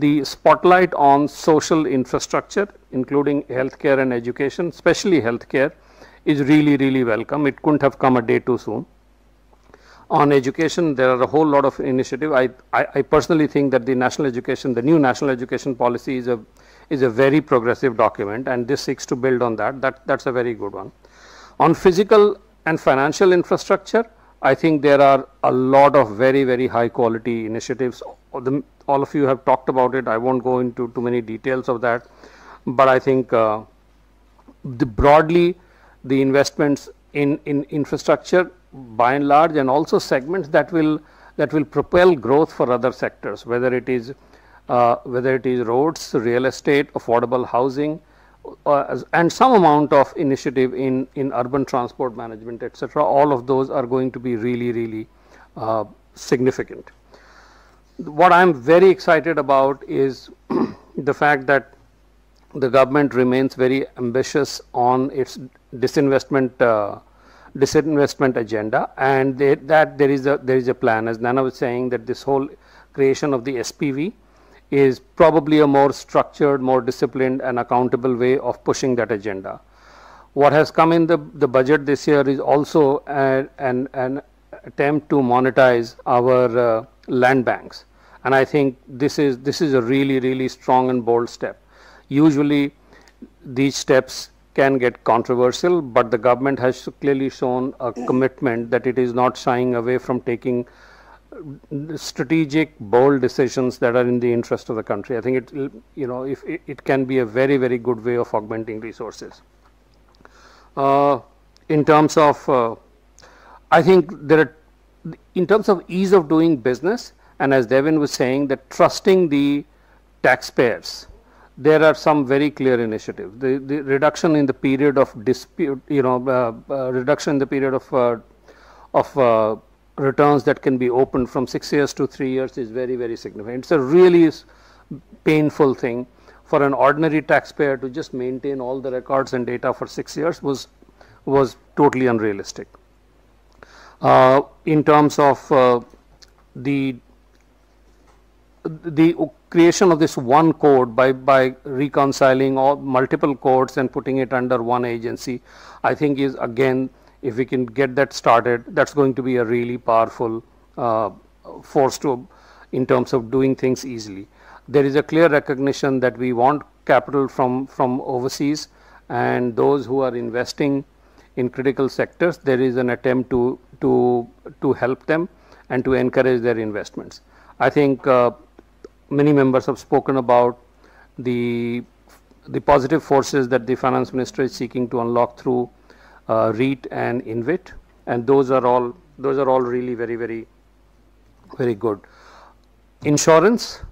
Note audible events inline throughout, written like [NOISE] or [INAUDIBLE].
the spotlight on social infrastructure, including healthcare and education, especially healthcare, is really, really welcome. It couldn't have come a day too soon. On education, there are a whole lot of initiative. I, I, I personally think that the national education, the new national education policy is a, is a very progressive document and this seeks to build on that. that. That's a very good one. On physical and financial infrastructure, I think there are a lot of very, very high quality initiatives. All of you have talked about it. I won't go into too many details of that. But I think uh, the broadly, the investments in, in infrastructure by and large and also segments that will that will propel growth for other sectors, whether it is uh, whether it is roads, real estate, affordable housing, uh, and some amount of initiative in, in urban transport management, etc. All of those are going to be really, really uh, significant. What I'm very excited about is [CLEARS THROAT] the fact that the government remains very ambitious on its disinvestment uh, disinvestment agenda, and they, that there is a there is a plan. As Naina was saying, that this whole creation of the SPV is probably a more structured, more disciplined and accountable way of pushing that agenda. What has come in the, the budget this year is also an, an, an attempt to monetize our uh, land banks. And I think this is, this is a really, really strong and bold step. Usually these steps can get controversial, but the government has clearly shown a commitment that it is not shying away from taking strategic, bold decisions that are in the interest of the country. I think it, you know, if it, it can be a very, very good way of augmenting resources. Uh, in terms of, uh, I think there are, in terms of ease of doing business, and as Devin was saying, that trusting the taxpayers, there are some very clear initiatives. The, the reduction in the period of dispute, you know, uh, uh reduction in the period of uh, of uh, returns that can be opened from six years to three years is very, very significant. It's a really painful thing for an ordinary taxpayer to just maintain all the records and data for six years was, was totally unrealistic. Uh, in terms of uh, the the creation of this one code by by reconciling all multiple codes and putting it under one agency, I think is again if we can get that started, that's going to be a really powerful uh, force to in terms of doing things easily. There is a clear recognition that we want capital from from overseas, and those who are investing in critical sectors, there is an attempt to to to help them and to encourage their investments. I think uh, many members have spoken about the the positive forces that the finance minister is seeking to unlock through uh, REIT and InvIT, and those are all those are all really very very very good. Insurance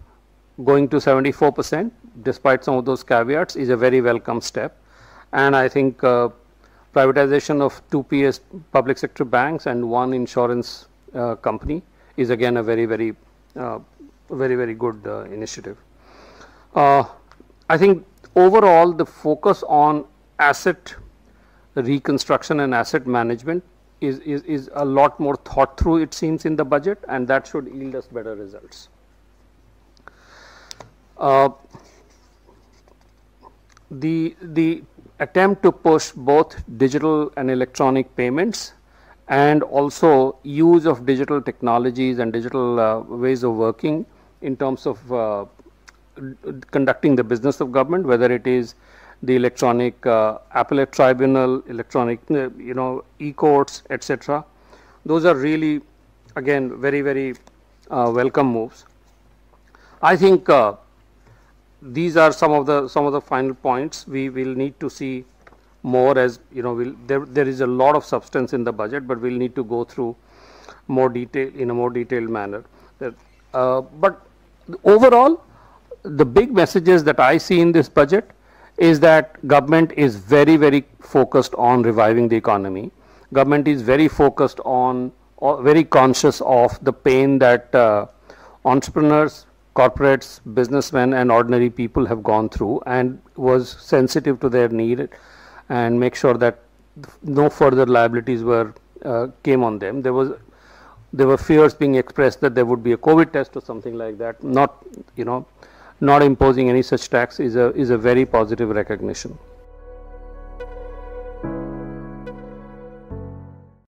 going to 74 percent despite some of those caveats is a very welcome step and I think uh, privatization of two PS public sector banks and one insurance uh, company is again a very very uh, very very good uh, initiative. Uh, I think overall the focus on asset reconstruction and asset management is, is, is a lot more thought through it seems in the budget and that should yield us better results. Uh, the, the attempt to push both digital and electronic payments and also use of digital technologies and digital uh, ways of working in terms of uh, conducting the business of government, whether it is the electronic uh, appellate tribunal, electronic, uh, you know, e-courts, etc. Those are really, again, very, very uh, welcome moves. I think uh, these are some of the some of the final points. We will need to see more as you know. We'll, there there is a lot of substance in the budget, but we'll need to go through more detail in a more detailed manner. Uh, but overall, the big messages that I see in this budget is that government is very, very focused on reviving the economy. Government is very focused on, or very conscious of the pain that uh, entrepreneurs, corporates, businessmen and ordinary people have gone through and was sensitive to their need and make sure that no further liabilities were uh, came on them. There was there were fears being expressed that there would be a COVID cess or something like that. Not, you know, not imposing any such tax is a, is a very positive recognition.